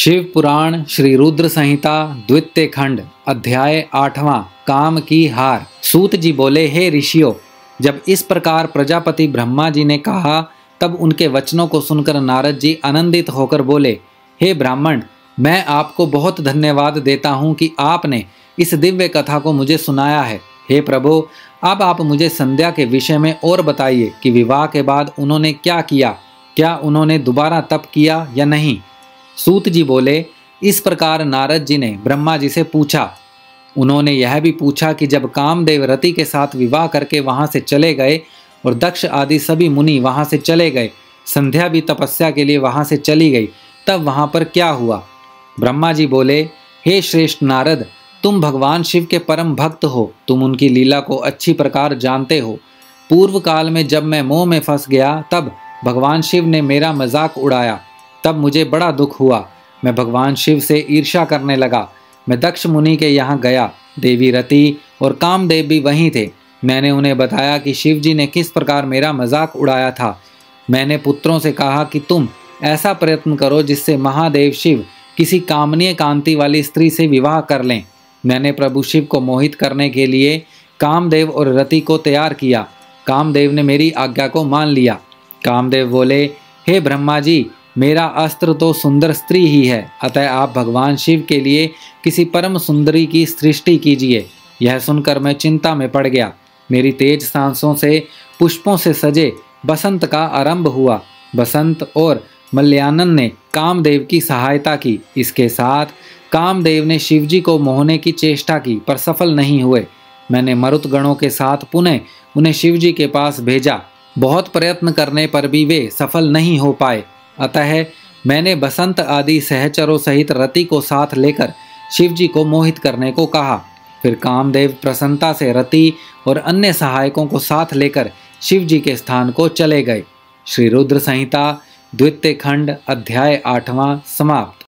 शिव पुराण श्री रुद्र संहिता, द्वितीय खंड, अध्याय आठवां, काम की हार। सूत जी बोले, हे ऋषियों, जब इस प्रकार प्रजापति ब्रह्मा जी ने कहा, तब उनके वचनों को सुनकर नारद जी आनंदित होकर बोले, हे ब्राह्मण, मैं आपको बहुत धन्यवाद देता हूँ कि आपने इस दिव्य कथा को मुझे सुनाया है। हे प्रभु, अब आप मुझे संध्या के विषय में और बताइए कि विवाह के बाद उन्होंने क्या किया? क्या उन्होंने दोबारा तप किया या नहीं? सूत जी बोले, इस प्रकार नारद जी ने ब्रह्मा जी से पूछा। उन्होंने यह भी पूछा कि जब कामदेव रति के साथ विवाह करके वहाँ से चले गए और दक्ष आदि सभी मुनि वहाँ से चले गए, संध्या भी तपस्या के लिए वहाँ से चली गई, तब वहाँ पर क्या हुआ? ब्रह्मा जी बोले, हे श्रेष्ठ नारद, तुम भगवान शिव के परम भक्त हो। तुम उनकी लीला को अच्छी प्रकार जानते हो। पूर्व काल में जब मैं मोह में फंस गया, तब भगवान शिव ने मेरा मज़ाक उड़ाया। तब मुझे बड़ा दुख हुआ। मैं भगवान शिव से ईर्ष्या करने लगा। मैं दक्ष मुनि के यहाँ गया। देवी रति और कामदेव भी वहीं थे। मैंने उन्हें बताया कि शिव जी ने किस प्रकार मेरा मज़ाक उड़ाया था। मैंने पुत्रों से कहा कि तुम ऐसा प्रयत्न करो जिससे महादेव शिव किसी कामनीय कांति वाली स्त्री से विवाह कर लें। मैंने प्रभु शिव को मोहित करने के लिए कामदेव और रति को तैयार किया। कामदेव ने मेरी आज्ञा को मान लिया। कामदेव बोले, हे ब्रह्मा जी मेरा अस्त्र तो सुंदर स्त्री ही है, अतः आप भगवान शिव के लिए किसी परम सुंदरी की सृष्टि कीजिए। यह सुनकर मैं चिंता में पड़ गया। मेरी तेज सांसों से, पुष्पों से सजे बसंत का आरंभ हुआ। बसंत और मल्यानन ने कामदेव की सहायता की। इसके साथ कामदेव ने शिवजी को मोहने की चेष्टा की, पर सफल नहीं हुए। मैंने मरुत गणों के साथ पुनः उन्हें शिवजी के पास भेजा। बहुत प्रयत्न करने पर भी वे सफल नहीं हो पाए। अतः मैंने बसंत आदि सहचरों सहित रति को साथ लेकर शिवजी को मोहित करने को कहा। फिर कामदेव प्रसन्नता से रति और अन्य सहायकों को साथ लेकर शिवजी के स्थान को चले गए। श्री रुद्र संहिता, द्वितीय खंड, अध्याय आठवां, समाप्त।